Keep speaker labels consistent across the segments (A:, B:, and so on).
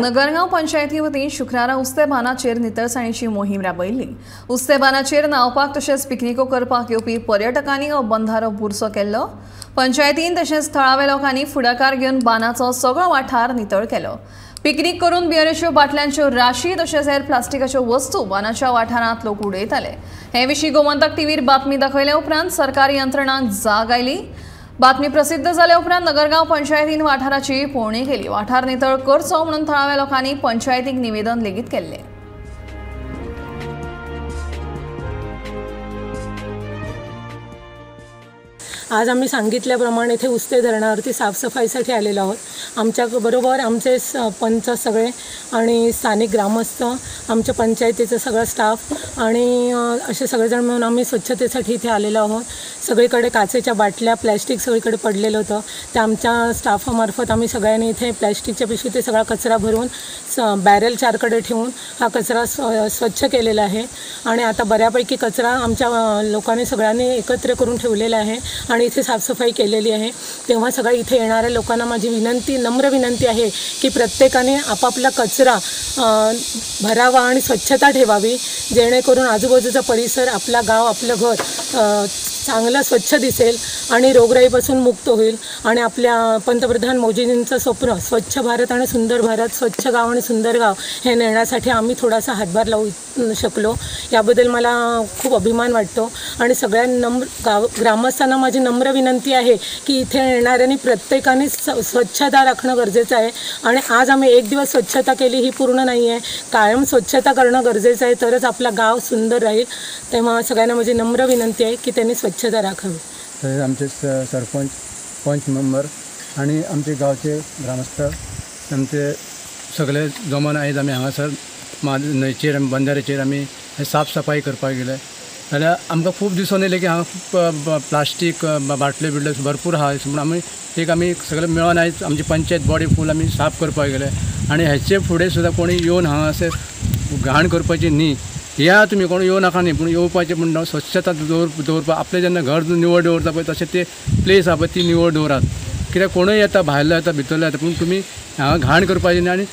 A: नगरगांव पंचायती वतीन शुक्रारा उस्तेबानाचेर नितळसाणीची मोहीम राबयल्ली उस्तेबानाचेर न्हावपाक तशेंच पिकनिको करपाक येवपी पर्यटकांनी हो बंधारो बुरसो केल्लो. पंचायतीन तशेंच थळाव्या लोकांनी फुडाकार घेवन बानाचो सगळो वाठार नितळ केलो. पिकनीक करून बियरेच्यो बाटल्यांच्यो राशी तशेंच हेर प्लास्टिकाच्यो वस्तू बानाच्या वाठारांत लोक उडयताले. हे विशीं गोमंतक टीव्हीर बातमी दाखयल्या उपरांत सरकारी यंत्रणांक जाग आयली. बातमी प्रसिद्ध जाल्या उपरांत नगरगांव पंचायतीन वाठाराची पळोवणी केली. वाठार नितळ करचो म्हणून थळाव्या लोकांनी पंचायतीक निवेदन लेगीत केल्लें.
B: आज आम्ही सांगितल्याप्रमाणे इथे उस्ते धरणावरती साफसफाईसाठी आलेलो आहोत. आमच्या बरोबर आमचे स पंच सगळे आणि स्थानिक ग्रामस्थ आमच्या पंचायतीचा सगळा स्टाफ आणि असे सगळेजण मिळून आम्ही स्वच्छतेसाठी इथे आलेलो आहोत. सगळीकडे काचेच्या बाटल्या प्लॅस्टिक सगळीकडे पडलेलं होतं. त्या आमच्या स्टाफामार्फत आम्ही सगळ्यांनी इथे प्लॅस्टिकच्या पिशवी ते सगळा कचरा भरून स बॅरेल चारकडे ठेवून हा कचरा स्व स्वच्छ केलेला आहे. आणि आता बऱ्यापैकी कचरा आमच्या लोकांनी सगळ्यांनी एकत्र करून ठेवलेला आहे. आणि इथे साफसफाई केलेली आहे. तेव्हा सगळ्या इथे येणाऱ्या लोकांना माझी विनंती नम्र विनंती आहे की प्रत्येकाने आपापला कचरा भरावा आणि स्वच्छता ठेवावी. जेणेकरून आजूबाजूचा परिसर आपला गाव आपलं घर चांगलं स्वच्छ दिसेल आणि रोगराईपासून मुक्त होईल. आणि आपल्या पंतप्रधान मोदीजींचं स्वप्न स्वच्छ भारत आणि सुंदर भारत स्वच्छ गाव आणि सुंदर गाव हे नेण्यासाठी आम्ही थोडासा हातभार लावू शकलो. याबद्दल मला खूप अभिमान वाटतो. आणि सगळ्या नम्र गाव ग्रामस्थांना माझी नम्र विनंती आहे की इथे येणाऱ्यांनी प्रत्येकाने स्वच्छता राखणं गरजेचं आहे. आणि आज आम्ही एक दिवस स्वच्छता केली ही पूर्ण नाही आहे कायम स्वच्छता करणं गरजेचं आहे. तरच आपला गाव सुंदर राहील. तेव्हा सगळ्यांना माझी नम्र विनंती आहे की त्यांनी स्वच्छ स्वच्छता राखावी.
C: तसेच आमचे स सरपंच पंच मेंबर आणि आमचे गावचे ग्रामस्थ आमचे सगळे जमन आयज आमी हांगासर. मा न्हंयचेर आमी बंदाऱ्याचेर आमी साफ सफाई करपाक गेले जाल्यार आमकां खूब दिसून येयले की हांगा खूब प्लास्टीक बाटल्यो बिटल्यो भरपूर आहा. म्हणून आमी एक आमी सगळे मेळोन आयज आमची पंचायत बॉडी फूल आमी साफ करपाक गेले आनी हेचे फुडें सुद्दां कोणी येवन हांगासर घाण करपाची न्ही या तुमी कोण येवं नाका न्ही पूण येवपाचें पूण हांव स्वच्छता दवर दवरपा आपलें जेन्ना घर निवळ दवरता पळय तशें ते प्लेस आहा पळय ती निवळ दवरात कित्याक कोणूय येता भायलो येता भितरलो येता पूण तुमी हांगा घाण करपाची न्ही. आनी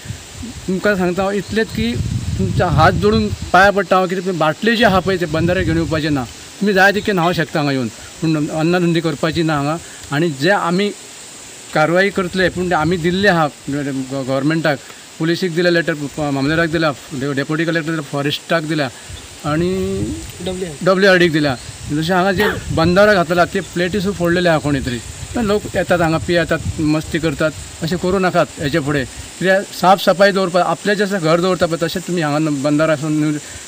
C: तुमकां सांगता हो, हांव इतलेंच की तुमच्या हात जोडून पांयां पडटा हांव हो, कितें बाटल्यो जे आहा पळय ते बंदारे घेवन येवपाचें ना. तुमी जाय तितकें न्हांव शकता हांगा येवन पूण अन्नधंदी करपाची ना हांगा. आनी जे आमी कारवाई करतले पूण आमी दिल्ले आहा गव्हर्मेंटाक पुलिसीक दिल्या लेटर मामलेदाराक दिला डेप्युटी कलेक्टर दिला फॉरेस्टाक दिल्या आणि डब्ल्यू आर डीक दिल्या जशें हांगा जे बंदारो घातला ते प्लेटी फोडलेले आहा कोणी तरी लोक येतात हांगा पियेतात मस्ती करतात अशें करूं नाकात हेचे फुडें कित्याक साफ सफाई दवरपाक आपलें जशें घर दवरता पळय तशेंच तुमी हांगा बंदारासून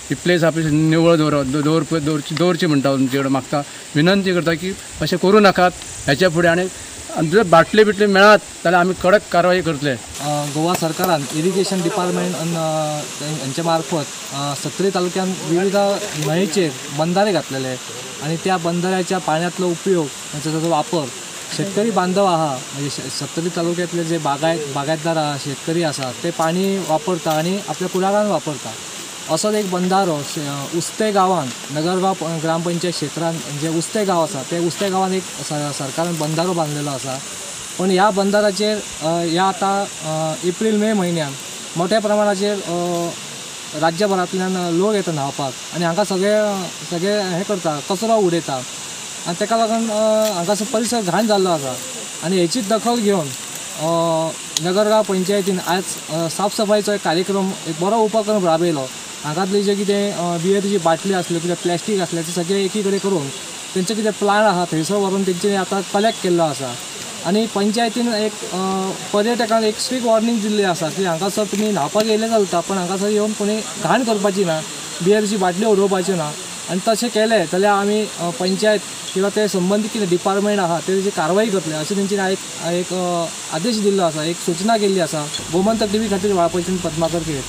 C: ही प्लेस आपली निवळ दवर दवरप दवरची दवरची म्हणटा तुमचे कडेन म्हाका विनंती करता की अशें करूं नाकात हेच्या फुडें आनी जर बाटले बिटले मेळत जाल्यार आमी कडक कारवाई करतले
D: गोवा सरकारान इरिगेशन डिपार्टमेंट अन मार्फत सत्री तालुक्यान तालुक्यात विविध न्हंयेचेर बंधारे घातलेले आणि त्या बंधाऱ्याच्या पाण्यातलो उपयोग त्याचा वापर शेतकरी बांधव आहा. म्हणजे शे- सत्तरी तालुक्यातले जे बागायत बागायतदार आहा शेतकरी आसा ते पाणी वापरता आणि आपल्या कुडारान वापरता. असोच एक बंधारो शे- उस्ते गांवान नगरगाव ग्रामपंचायत क्षेत्रान जे उस्ते गांव आसा ते उस्ते गांवान एक सरकारान बंधारो बांदलेलो आसा पण ह्या बंदाराचेर ह्या आतां एप्रील मे म्हयन्यान मोठ्या प्रमाणाचेर अ, राज्यभरांतल्यान लोक येता न्हावपाक. आनी हांगा सगळे सगळे हे करता कचरो उडयता. आनी ताका लागून हांगासर परिसर घाण जाल्लो आसा आनी हेचीच दखल घेवन अ, नगरगांव पंचायतीन आयज अ, साफ सफाईचो एक कार्यक्रम एक बरो उपक्रम राबयलो हांगातली जे कितें बियरची बाटली आसल्यो कितें प्लॅस्टीक आसलें ते सगळें एकी कडेन करून तेंचे कितें प्लान आहा थंयसर व्हरून तेंचे आतां कलेक्ट केल्लो आसा आनी पंचायतीन एक अ, पर्यटकांक एक स्ट्रीक वॉर्निंग दिल्ली आसा की हांगासर तुमी न्हावपाक येयलें चलता पण हांगासर येवन कोणी घाण करपाची ना बियरची बाटली उडोवपाच्यो ना. आनी तशें केलें जाल्यार आमी पंचायत किंवा ते संबंधित कितें डिपार्टमेंट आहा तेजी कारवाई करतले अशें तेंच्यानी एक एक आदेश दिल्लो आसा एक सूचना केल्ली आसा गोमंतक टी व्ही खातीर वाळपयच्यान पद्माकर केळेकर